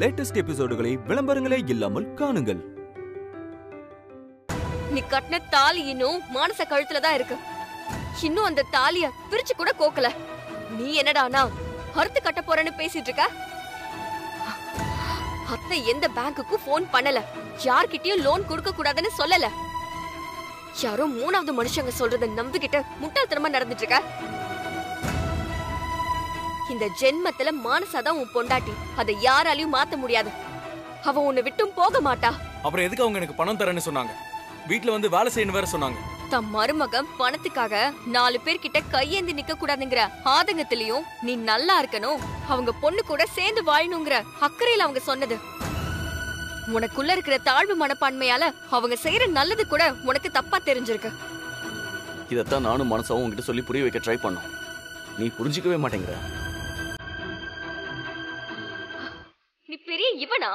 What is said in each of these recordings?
Latest எபிசோடுகளை விளம்பரங்களே இல்லாமல் காணுங்கள். நீ கட்டின தாலி இன்னும் மானச கழுத்துல தான் இருக்கு. இன்னும் அந்த தாலிய பிரிச்சு கூட கோக்கல. நீ என்னடானா அறுத்து கட்ட போறேன்னு பேசிட்டு இருக்க? அத்தை எந்த பேங்குக்கு போன் பண்ணல. யார்கிட்டயும் லோன் கொடுக்க கூடாதுன்னு சொல்லல. யாரோ மூணாவது மனுஷங்க சொல்றத நம்பிக்கிட்டு முட்டாள்தனமா நடந்துட்டு இருக்க? இந்த ஜென்மத்துல மானசாதான் உன் பொண்டாட்டி. அதை யாராலையும் மாத்த முடியாது. அவ உன்னை விட்டும் போக மாட்டா. அப்புறம் எதுக்கு அவங்க எனக்கு பணம் தரேன்னு சொன்னாங்க? வீட்ல வந்து வேலை செய்யணும் வேற சொன்னாங்க. தம் மருமகன் பணத்துக்காக நாலு பேர்கிட்ட கையேந்தி நிக்க கூடாதுங்கிற ஆதங்கத்திலயும் நீ நல்லா இருக்கணும். அவங்க பொண்ணு கூட சேர்ந்து வாழணுங்கிற அக்கறையில அவங்க சொன்னது. உனக்குள்ள இருக்கிற தாழ்வு மனப்பான்மையால அவங்க செய்யற நல்லது கூட உனக்கு தப்பா தெரிஞ்சிருக்கு. இதைத்தான் நானும் மனசாவும் உங்ககிட்ட சொல்லி புரிய வைக்க ட்ரை பண்ணோம். நீ புரிஞ்சிக்கவே மாட்டேங்கிற. நானா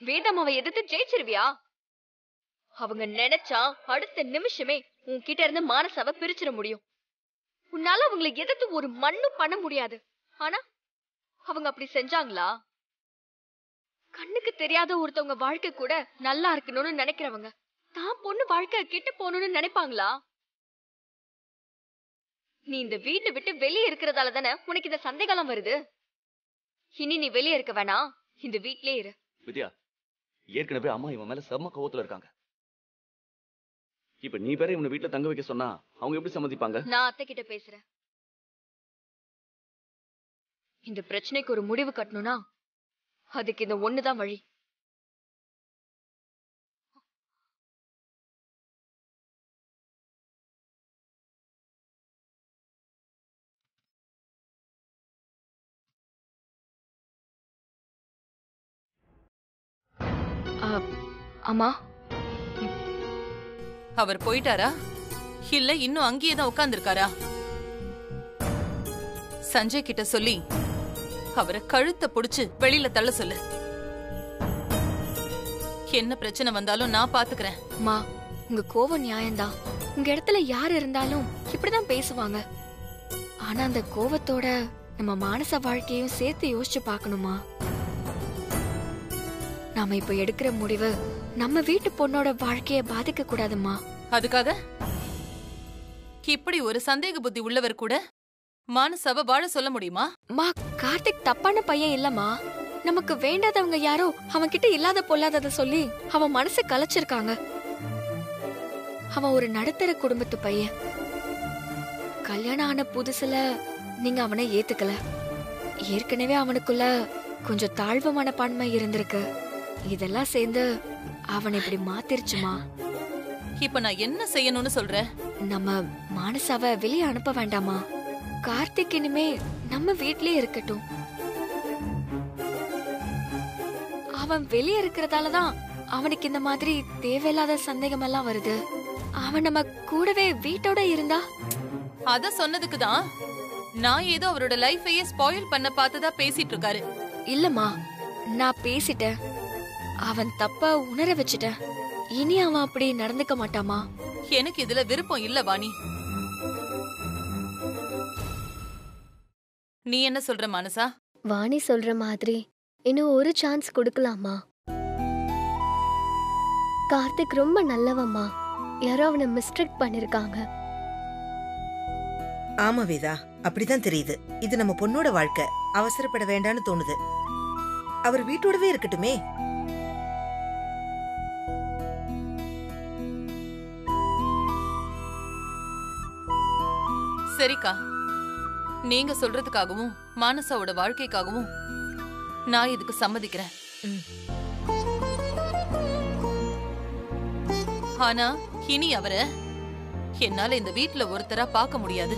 வேதாமாவை எதிர்த்து ஜெயிச்சிருவியா? அவங்க நினைச்சா அடுத்த நிமிஷமே உன்கிட்ட இருந்து மானசாவை பிரிச்சிட முடியும். உன்னால அவங்களை எதிர்த்து ஒரு மண்ணும் பண்ண முடியாது. ஆனா அவங்க அப்படி செஞ்சாங்களா? கண்ணுக்கு தெரியாத ஒருத்தவங்க வாழ்க்கை கூட நல்லா இருக்கணும்னு நினைக்கிறவங்க தான் பொண்ணு வாழ்க்கை கெட்டு போகணும்னு நினைப்பாங்களா? நீ இந்த வீட்டை விட்டு வெளியே இருக்கிறதால தானே உனக்கு இந்த சந்தேகம் வருது? இனி நீ வெளியே இருக்க வேணாம். இந்த வீட்லயே இரு. வித்யா ஏற்கனவே அம்மா இவன் மேல செம்ம கோவத்துல இருக்காங்க. இப்ப நீ வேற இவனை வீட்டுல தங்க வைக்க சொன்னா அவங்க எப்படி சம்மதிப்பாங்க? நான் அத்தை கிட்ட பேசுறேன். இந்த பிரச்சனைக்கு ஒரு முடிவு கட்டணும்னா அதுக்கு இந்த ஒண்ணுதான் வழி. ஆ, அம்மா. அவர் போயிட்டாரா? இல்ல இன்னும் அங்கேயே தான் உட்கார்ந்திருக்காரா? சஞ்சய் கிட்ட சொல்லி அவரை கழுத்தை புடிச்சு வெளியில தள்ள சொல்லு. என்ன பிரச்சனை வந்தாலும் நான் பாத்துக்கிறேன். அம்மா உங்க கோவம் நியாயம்தான். உங்க இடத்துல யார் இருந்தாலும் இப்படிதான் பேசுவாங்க. ஆனா அந்த கோவத்தோட நம்ம மானச வாழ்க்கையும் சேர்த்து யோசிச்சு பார்க்கணுமா? நாம இப்ப எடுக்கிற முடிவு நம்ம வீட்டு பொண்ணோட வாழ்க்கைய பாதிக்க கூடாதுமா அதுக்காக? இப்படி ஒரு சந்தேக புத்தி உள்ளவர் கூட மானசாவ வாழ சொல்ல முடியுமா? மா கார்த்திக் தப்பான பையன் இல்லம்மா. நமக்கு வேண்டாதவங்க யாரோ அவன் கிட்ட இல்லாத பொல்லாதத சொல்லி அவன் மனசை கலைச்சிருக்காங்க. அவன் ஒரு நடுத்தர குடும்பத்து பையன். கல்யாணம் ஆன புதுசுல நீங்க அவனை ஏத்துக்கல. ஏற்கனவே அவனுக்குள்ள கொஞ்சம் தாழ்வு மனப்பான்மை இருந்திருக்கு. இதெல்லாம் சேர்ந்து அவனை இப்படி மாத்திருச்சுமா? இப்ப நான் என்ன செய்யணும்னு சொல்ற? நம்ம மானசாவ வெளியே அனுப்ப வேண்டாமா? கார்த்திக் இனிமே நம்ம வீட்லயே இருக்கட்டும். அவன் வெளியே இருக்கிறதால தான் அவனுக்கு இந்த மாதிரி தேவையில்லாத சந்தேகம் எல்லாம் வருது. அவன் நம்ம கூடவே வீட்டோட இருந்தா? அத சொன்னதுக்கு தான் நான் ஏதோ அவரோட லைஃபையே ஸ்பாயில் பண்ண பார்த்ததா பேசிட்டு இருக்காரு. இல்லம்மா நான் பேசிட்டேன். அவன் தப்ப உணர வச்சுட்டேன் இனி அவன் அப்படி நடந்துக்க மாட்டாமா? எனக்கு இதுல விருப்பம் இல்ல வாணி. நீ என்ன சொல்ற மனசா? வாணி சொல்ற மாதிரி இன்னும் ஒரு சான்ஸ் கொடுக்கலாமா? கார்த்திக் ரொம்ப நல்லவம்மா. யாரோ அவனை மிஸ்ட்ரிக் பண்ணிருக்காங்க. ஆமா வேதா அப்படிதான் தெரியுது. இது நம்ம பொண்ணோட வாழ்க்கை. அவசரப்பட வேண்டாம்னு தோணுது. அவர் வீட்டோடவே இருக்கட்டுமே. சரிக்கா. நீங்க சொல்றதுக்காகவும் மானசாவோட வாழ்க்கைக்காகவும் நான் இதுக்கு சம்மதிக்கிறேன். ஆனா இனி அவரை என்னால இந்த வீட்ல ஒருத்தரா பார்க்க முடியாது.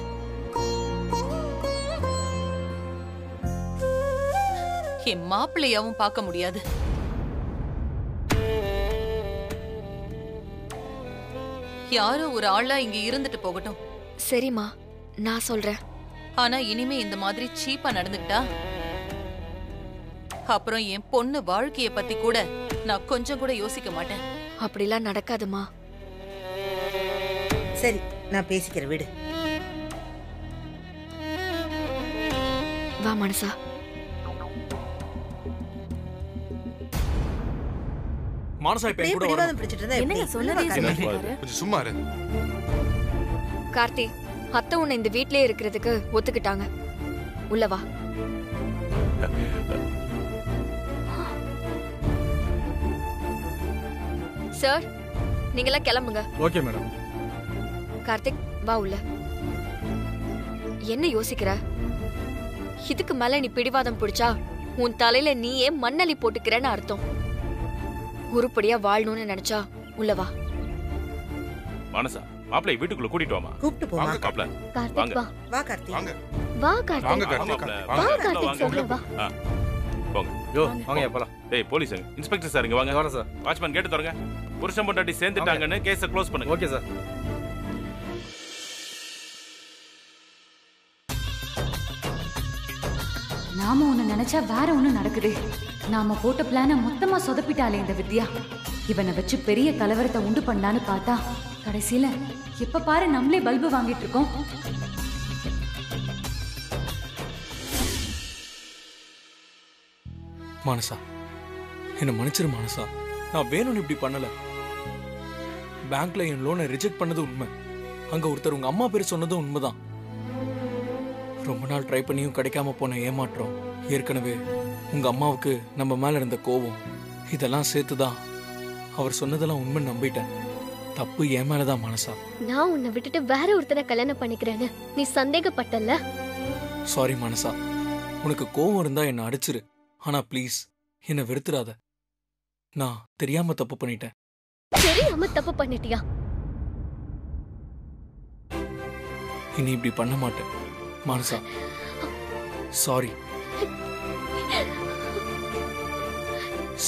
என் மாப்பிள்ளையாவும் பார்க்க முடியாது. யாரோ ஒரு ஆளா இங்க இருந்துட்டு போகட்டும். சரிம்மா. நான் சொல்றேன். ஆனா இனிமே இந்த மாதிரி சீப்பா நடந்துக்கிட்டா? அப்புறம் என் பொண்ணு வாழ்க்கைய பத்தி கூட நான் கொஞ்சம் கூட யோசிக்க மாட்டேன். அப்படிலாம் நடக்காதுமா. சரி நான் பேசிக்கிறேன் விடு. வா மனசா. மானசா இப்ப கூட. பிடிச்சிட்டு இருந்தா உள்ள சொன்னதே. என்ன கொஞ்சம் சும்மா இரு. கார்த்தி அத்தை உன்னை இந்த வீட்லயே இருக்கிறதுக்கு ஒத்துக்கிட்டாங்க. உள்ள வா. சார் நீங்களாம் கிளம்புங்க. ஓகே மேடம் கார்த்திக் வா உள்ள. என்ன யோசிக்கிற? இதுக்கு மேல நீ பிடிவாதம் பிடிச்சா உன் தலையில நீயே மண்ணலி போட்டுக்கிறேன்னு அர்த்தம். உருப்படியா வாழணும்னு நினைச்சா உள்ள வா. மனசா மாப்பிள்ளை வீட்டுக்குள்ள கூட்டிட்டு வாமா கூப்பிட்டு போமா வாங்க மாப்பிள்ள. கார்த்திக் வாங்க. வா. வா கார்த்தி வாங்க. வா வாங்க கார்த்திக். மாப்பிள்ளை, வா வாங்க கார்த்திக். வாங்க. சொல்ல வா யோ வாங்க. போலாம். டேய் போலீஸ் இன்ஸ்பெக்டர் சார் இங்க வாங்க. வரேன் சார். வாட்ச்மேன் கேட்டு தரங்க. புருஷன் பொண்டாட்டி சேர்ந்துட்டாங்கன்னு கேஸ க்ளோஸ் பண்ணுங்க. Okay sir. நாம ஒண்ணு நினைச்சா வேற ஒண்ணு நடக்குது. நாம போட்ட பிளான மொத்தமா சொதப்பிட்டாளே இந்த வித்யா. இவனை வச்சு பெரிய கலவரத்தை உண்டு பண்ணான்னு பார்த்தா கடைசியில எப்ப பாரு நம்மளே பல்பு வாங்கிட்டு இருக்கோம். மானசா என்ன மன்னிச்சிரு மானசா. நான் வேணும்னு இப்படி பண்ணல. பேங்க்ல என் லோனை ரிஜெக்ட் பண்ணது உண்மை. அங்க ஒருத்தர் உங்க அம்மா பேர் சொன்னதும் உண்மைதான். ரொம்ப நாள் ட்ரை பண்ணியும் கிடைக்காம போன ஏமாற்றம். ஏற்கனவே உங்க அம்மாவுக்கு நம்ம மேல இருந்த கோபம் இதெல்லாம் சேர்த்துதான். அவர் சொன்னதெல்லாம் உண்மை நம்பிட்டேன். தப்பு என் மேலதான் மனசா? நான் உன்னை விட்டுட்டு வேற ஒருத்தனை கல்யாணம் பண்ணிக்கிறேன்னு. நீ சந்தேகப்பட்டல்ல? சாரி மனசா. உனக்கு கோவம் இருந்தா என்ன அடிச்சிரு. ஆனா ப்ளீஸ் என்ன வெறுத்துறாத. நான் தெரியாம தப்பு பண்ணிட்டேன். தெரியாம தப்பு பண்ணிட்டியா? இனி இப்படி பண்ண மாட்டேன். மானசா. சாரி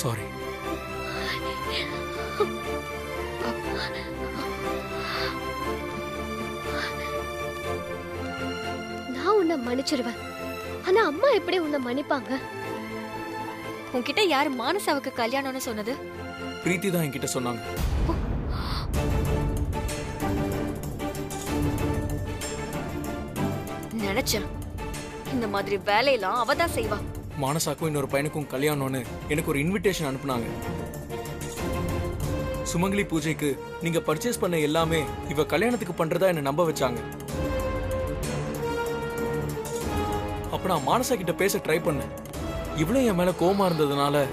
சாரி நான் உன்னை மன்னிச்சிருவேன். ஆனா அம்மா எப்படி உன்னை மன்னிப்பாங்க? உன்கிட்ட யாரு மானசாவுக்கு கல்யாணம்னு சொன்னது? பிரீத்தி தான் என்கிட்ட சொன்னாங்க. நினைச்சேன். இந்த மாதிரி வேலையெல்லாம் அவ தான் செய்வா. மானசாக்கும் இன்னொரு பையனுக்கும் கல்யாணம்னு எனக்கு ஒரு இன்விடேஷன் அனுப்புனாங்க. சுமங்கலி பூஜைக்கு நீங்க பர்ச்சேஸ் பண்ண எல்லாமே இவ கல்யாணத்துக்கு பண்றதா என்ன நம்ப வச்சாங்க. அப்ப நான் மானசா கிட்ட பேச ட்ரை பண்ணேன். இவ்வளவு என் மேல கோவமா இருந்ததுனால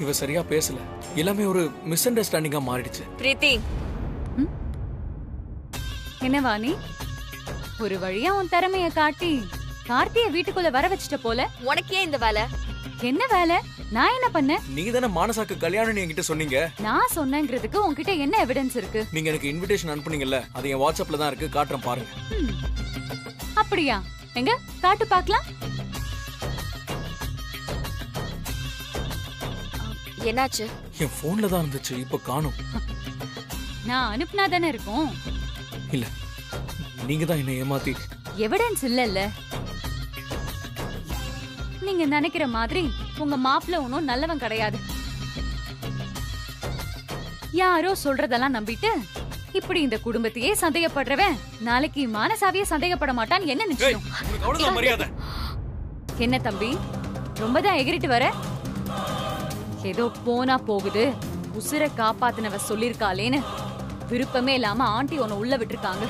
இவ சரியா பேசல. எல்லாமே ஒரு மிஸ் அண்டர்ஸ்டாண்டிங்கா மாறிடுச்சு. பிரீத்தி. என்ன வாணி? ஒரு வழியா உன் திறமைய காட்டி கார்த்திய வீட்டுக்குள்ள வர வச்சிட்ட போல? உனக்கு ஏன் இந்த வேலை? என்ன வேலை? நான் என்ன பண்ணேன் நீங்க தானே மானசாக்கு கல்யாணம்னு என்கிட்ட சொன்னீங்க. நான் சொன்னேங்கிறதுக்கு உன்கிட்ட என்ன எவிடன்ஸ் இருக்கு? நீங்க எனக்கு இன்விடேஷன் அனுப்புனீங்கல்ல அது என் வாட்ஸ்அப்ல தான் இருக்கு காட்டுறேன் பாருங்க. அப்படியா? எங்க? காட்டு பார்க்கலாம். என்னாச்சு? என் போன்ல தான் இருந்துச்சு இப்ப காணும். நான் அனுப்புனா தானே இருக்கும்? இல்ல நீங்க தான் என்ன ஏமாத்தி. எவிடன்ஸ் இல்லல்ல. நீங்க நினைக்கிற மாதிரி உங்க மாப்பிள்ள ஒன்னும் நல்லவன் கிடையாது. யாரோ சொல்றதெல்லாம் நம்பிட்டு இப்படி இந்த குடும்பத்தையே சந்தேகப்படுறவன் நாளைக்கு மானசாவியே சந்தேகப்பட மாட்டான் என்ன நிச்சயம் என்ன தம்பி? ரொம்பதான் எகிரிட்டு வர? ஏதோ போனா போகுது உசுர காப்பாத்தினவ சொல்லிருக்காளேன்னு விருப்பமே இல்லாம ஆண்டி உன்னை உள்ள விட்டுருக்காங்க.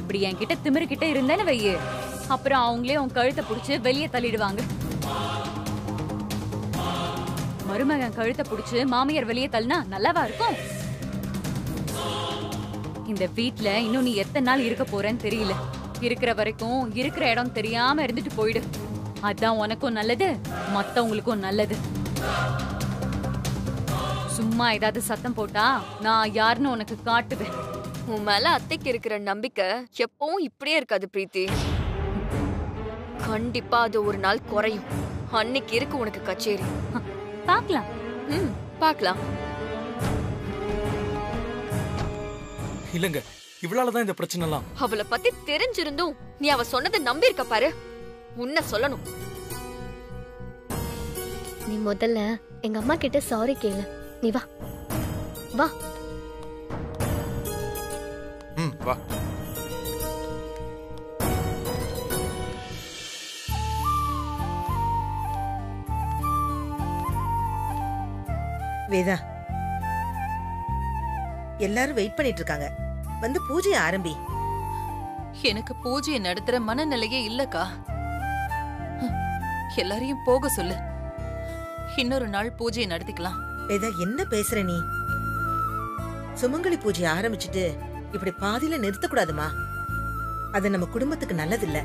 இப்படி என்கிட்ட திமிருக்கிட்ட இருந்தேன்னு வையு. அப்புறம் அவங்களே உன் கழுத்தை புடிச்சு வெளியே தள்ளிடுவாங்க. மருமகன் கழுத்தை புடிச்சு மாமியார் வெளியே தள்ளினா நல்லாவா இருக்கும்? இந்த வீட்ல இன்னும் நீ எத்தனை நாள் இருக்க போறேன்னு தெரியல. இருக்கிற வரைக்கும் இருக்கிற இடம் தெரியாம இருந்துட்டு போயிடு. அதான் உனக்கும் நல்லது மத்தவங்களுக்கும் நல்லது. சும்மா ஏதாவது சத்தம் போட்டா நான் யாருன்னு உனக்கு காட்டுவேன். உன் மேல அத்தைக்கு இருக்கிற நம்பிக்கை எப்பவும் இப்படியே இருக்காது பிரீத்தி. கண்டிப்பா அது ஒரு நாள் குறையும். அன்னைக்கு இருக்கு உனக்கு கச்சேரி. பார்க்கலாம். ம் பார்க்கலாம். இல்லங்க இவளாலதான் இந்த பிரச்சனை எல்லாம் அவளை பத்தி தெரிஞ்சிருந்தும் நீ அவ சொன்னதை நம்பி இருக்க பாரு. உன்னை சொல்லணும். நீ முதல்ல எங்க அம்மா கிட்ட சாரி கேளு. நீ வா. வா. ம் வா. வேதா. எல்லாரும் வெயிட் பண்ணிட்டு இருக்காங்க வந்து பூஜையை ஆரம்பி. எனக்கு பூஜையை நடத்துற மனநிலையே இல்லக்கா. எல்லாரையும் போக சொல்லு. இன்னொரு நாள் பூஜையை நடத்திக்கலாம். வேதா என்ன பேசுற நீ? சுமங்கலி பூஜையை ஆரம்பிச்சுட்டு இப்படி பாதியில நிறுத்தக்கூடாதுமா? அது நம்ம குடும்பத்துக்கு நல்லதில்ல.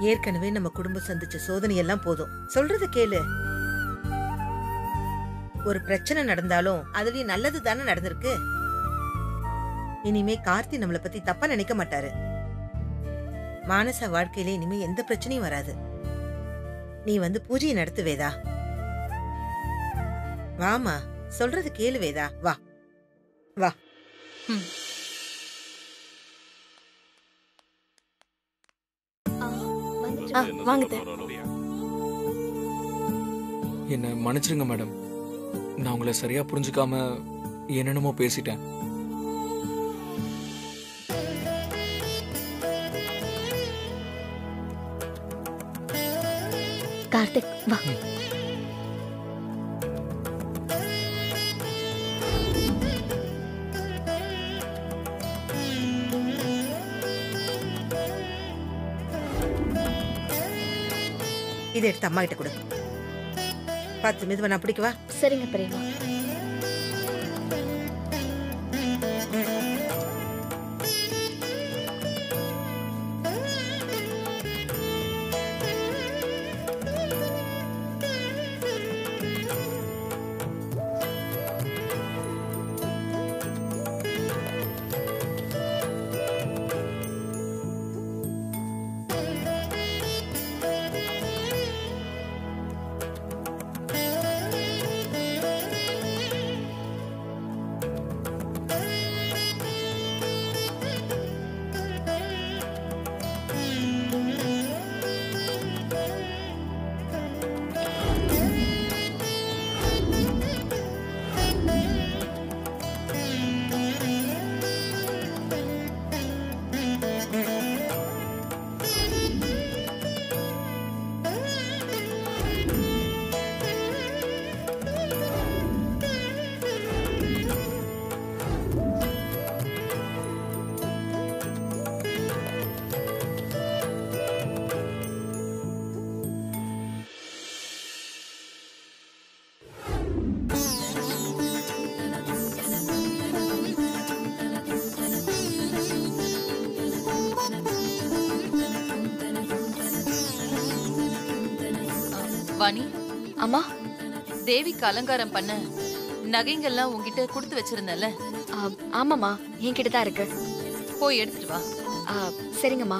ஏற்கனவே நம்ம குடும்பம் சந்திச்ச சோதனை எல்லாம் போதும். சொல்றத கேளு. ஒரு பிரச்சனை நடந்தாலும் அதுலயும் நல்லது தானே நடந்திருக்கு? இனிமே கார்த்தி நம்மள பத்தி தப்பா நினைக்க மாட்டாரு. மானச வாழ்க்கையில இனிமே எந்த பிரச்சனையும் வராது. நீ வந்து பூஜையை நடத்து வேதா. வாமா சொல்றது கேளு வேதா. வா. வா. வாங்க. என்னை மன்னிச்சிருங்க மேடம். நான் உங்களை சரியா புரிஞ்சுக்காம என்னென்னமோ பேசிட்டேன். கார்த்திக் வா. இதை எடுத்து அம்மா கிட்ட கொடு. பார்த்து மெதுவா நான் பிடிக்கவா? சரிங்க பெரியம்மா வாணி அம்மா தேவிக்கு அலங்காரம் பண்ண நகைங்கெல்லாம் உன்கிட்ட கொடுத்து வச்சிருந்தல ஆமாம்மா என்கிட்ட தான் இருக்கு. போய் எடுத்துட்டு வா. சரிங்கம்மா.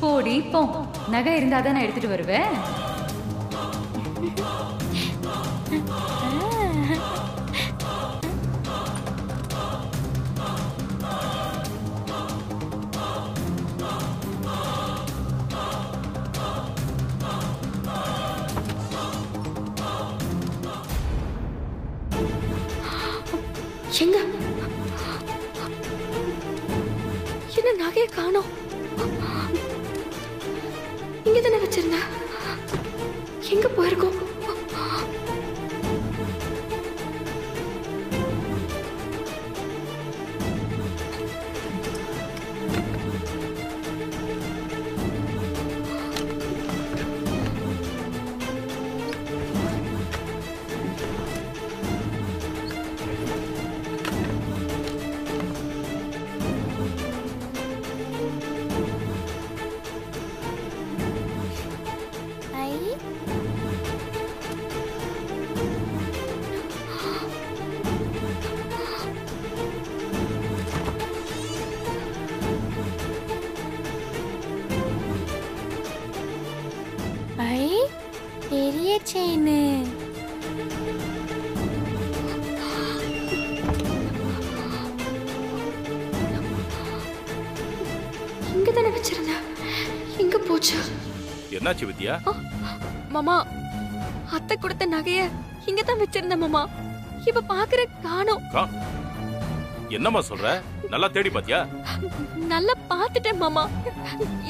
போடி போ. நகை இருந்தா தான் நான் எடுத்துட்டு வருவேன். எங்க? என்ன நகைய காணோம்? இங்க தானே வச்சிருந்த எங்க போயிருக்கோம்? என்னாச்சு வித்யா? மாமா அத்தை கொடுத்த நகைய இங்க தான் வச்சிருந்த மாமா. இப்ப பாக்குற காணோம். என்னம்மா சொல்ற? நல்லா தேடி பாத்தியா? நல்லா பாத்துட்டேன் மாமா.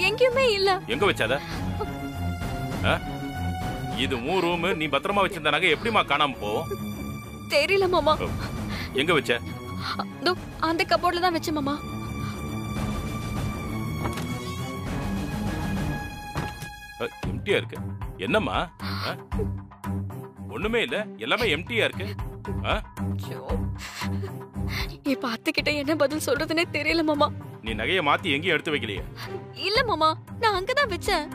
எங்கேயுமே இல்ல. எங்க வச்சாத? இது உன் ரூம் நீ பத்திரமா வச்சிருந்த நகை எப்படிமா காணாம போகும் தெரியல மாமா. எங்க வச்ச? அந்த கபோர்ட்ல தான் வச்சேன் மாமா. எம்டியா இருக்கு? என்னம்மா? ஒண்ணுமே இல்ல எல்லாமே எம்டியா இருக்கு? இப்ப அத்தைக்கிட்ட என்ன பதில் சொல்றதுனே தெரியல மாமா. நீ நகையை மாத்தி எங்கேயும் எடுத்து வைக்கலையே? இல்ல மாமா. நான் அங்கதான் வச்சேன்.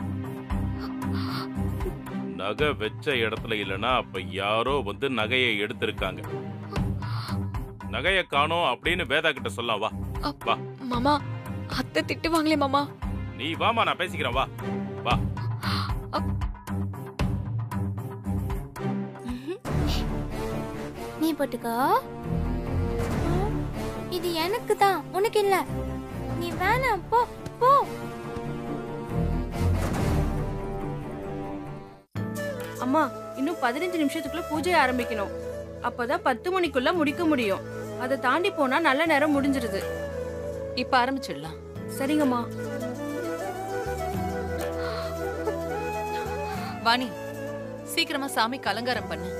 நகை வச்ச இடத்துல இல்லனா அப்ப யாரோ வந்து நகையை எடுத்திருக்காங்க. நகையை காணோம் அப்படின்னு வேதா கிட்ட சொல்லலாம் வா. வா. மாமா அத்தை திட்டுவாங்களே மாமா. நீ வாமா நான் பேசிக்கிறேன் வா. வா. போட்டுக்கோ இது எனக்கு தான் உனக்கு இல்ல நீ வேணாம் போ போ. அம்மா இன்னும் பதினஞ்சு நிமிஷத்துக்குள்ள பூஜை ஆரம்பிக்கணும். அப்பதான் பத்து மணிக்குள்ள முடிக்க முடியும். அதை தாண்டி போனா நல்ல நேரம் முடிஞ்சிருது. இப்ப ஆரம்பிச்சிடலாம். சரிங்கம்மா. வாணி சீக்கிரமா சாமிக்கு அலங்காரம் பண்ணு.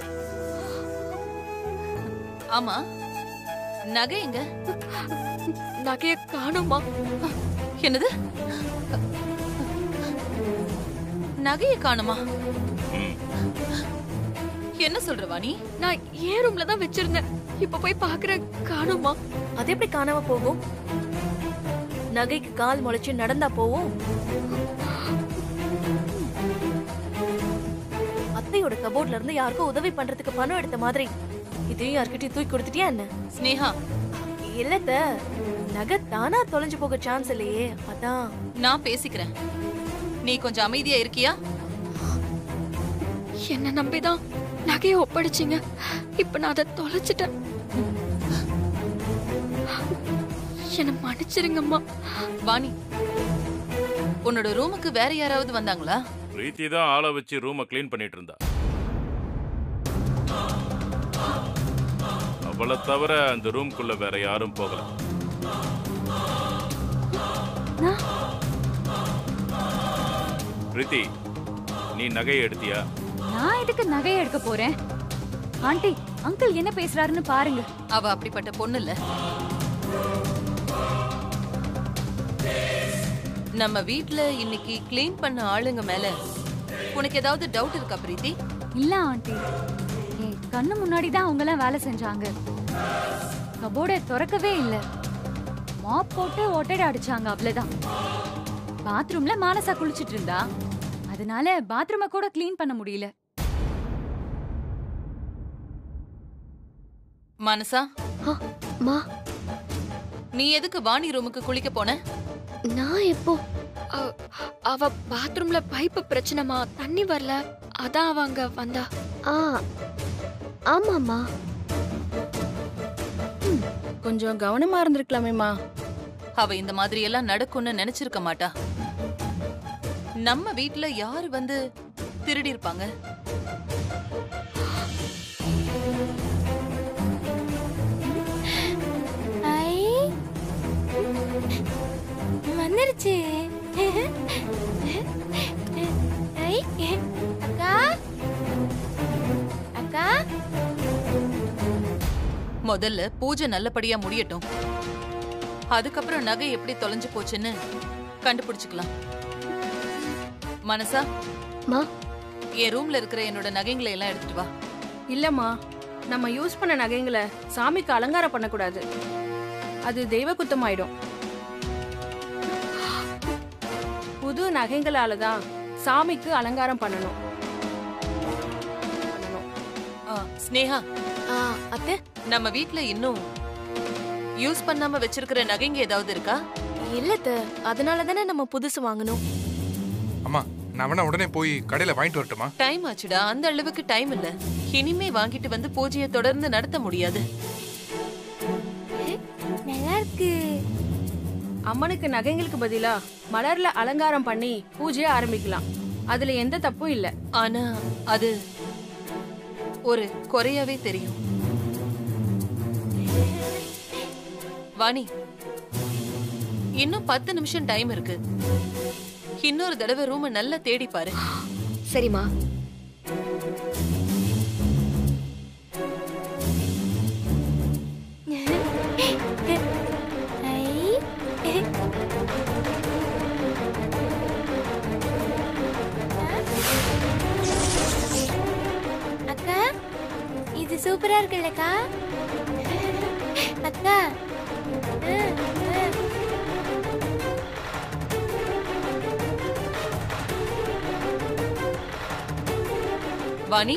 ஆமா. நகை எங்க? நகைய காணுமா? என்னது? நகைய காணுமா? என்ன சொல்ற வாணி? நான் ஏன் ரூம்ல தான் வச்சிருந்தேன். இப்ப போய் பாக்குற காணுமா? அது எப்படி காணாம போகும்? நகைக்கு கால் முளைச்சு நடந்தா போவும். அத்தையோட கபோர்ட்ல இருந்து யாருக்கோ உதவி பண்றதுக்கு பணம் எடுத்த மாதிரி. இதையும் யார்கிட்டயும் தூக்கி கொடுத்துட்டியா என்ன? ஸ்னேகா. இல்லத்த நகை தானா தொலைஞ்சு போக சான்ஸ் இல்லையே அதான். நான் பேசிக்கிறேன். நீ கொஞ்சம் அமைதியா இருக்கியா? என்ன நம்பிதான் நகைய ஒப்படைச்சிங்க. இப்ப நான் அதை தொலைச்சிட்டேன். என்ன மன்னிச்சிருங்கம்மா. வாணி உன்னோட ரூமுக்கு வேற யாராவது வந்தாங்களா? பிரீத்தி தான் ஆளை வச்சு ரூமை க்ளீன் பண்ணிட்டு இருந்தா. அவளை தவிர அந்த ரூம்குள்ள வேற யாரும் போகல. பிரீத்தி நீ நகையை எடுத்தியா? நான் எதுக்கு நகையை எடுக்க போறேன்? ஆண்டி அங்கிள் என்ன பேசுறாருன்னு பாருங்க. அவ அப்படிப்பட்ட பொண்ணு இல்ல. நம்ம வீட்ல இன்னைக்கு க்ளீன் பண்ண ஆளுங்க மேல உனக்கு ஏதாவது டவுட் இருக்கா பிரீத்தி? இல்ல ஆண்டி. என் கண்ணு முன்னாடி தான் அவங்க எல்லாம் வேலை செஞ்சாங்க. கபோர்டை திறக்கவே இல்ல. மாப் போட்டு ஒட்டடை அடிச்சாங்க அவ்வளவுதான். பாத்ரூம்ல மானசா குளிச்சிட்டு இருந்தா. அதனால பாத்ரூமை கூட க்ளீன் பண்ண முடியல. மனசா? மா. நீ எதுக்கு வாணி ரூமுக்கு குளிக்க போன? நான் எப்போ? அவ- அவ பாத்ரூம்ல பைப்பு பிரச்சனைமா தண்ணி வரல அதான் அவ அங்க வந்தா. ஆ ஆமாம்மா. கொஞ்சம் கவனமா இருந்திருக்கலாமேம்மா. அவ இந்த மாதிரி எல்லாம் நடக்கும்னு நினைச்சிருக்க மாட்டா. நம்ம வீட்ல யாரு வந்து திருடி இருப்பாங்க? ஐ வந்துருச்சு. முதல்ல பூஜை நல்லபடியா முடியட்டும். அதுக்கப்புறம் நகை எப்படி தொலைஞ்சு போச்சுன்னு கண்டுபிடிச்சுக்கலாம். மனசா? மா? என் ரூம்ல இருக்கிற என்னோட நகைங்களை எல்லாம் எடுத்துட்டு வா. இல்லம்மா நம்ம யூஸ் பண்ண நகைங்களை சாமிக்கு அலங்காரம் பண்ணக்கூடாது. அது தெய்வ குத்தமாயிடும் புது நகைங்களால தான் சாமிக்கு அலங்காரம் பண்ணணும். ஆ, ஸ்னேகா. அத்தை? நம்ம வீட்ல இன்னும் யூஸ் பண்ணாம வச்சிருக்கிற நகைங்க ஏதாவது இருக்கா? இல்லத்த அதனால தானே நம்ம புதுசு வாங்கணும் அம்மா நான் வேணா உடனே போய் கடையில வாங்கிட்டு வரட்டுமா? டைம் ஆச்சுடா. அந்த அளவுக்கு டைம் இல்ல. இனிமே வாங்கிட்டு வந்து பூஜையை தொடர்ந்து நடத்த முடியாது. நல்லா இருக்கு. அம்மனுக்கு நகைங்களுக்கு பதிலா மலர்ல அலங்காரம் பண்ணி பூஜையை ஆரம்பிக்கலாம். அதுல எந்த தப்பும் இல்ல. ஆனா அது ஒரு குறையாவே தெரியும். வாணி. இன்னும் பத்து நிமிஷம் டைம் இருக்கு. இன்னொரு தடவை ரூம் நல்லா தேடி பாரு. சரிம்மா. அக்கா இது சூப்பரா இருக்குல்லக்கா. அக்கா வாணி?